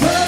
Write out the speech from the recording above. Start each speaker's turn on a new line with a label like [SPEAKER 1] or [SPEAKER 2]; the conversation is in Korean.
[SPEAKER 1] 그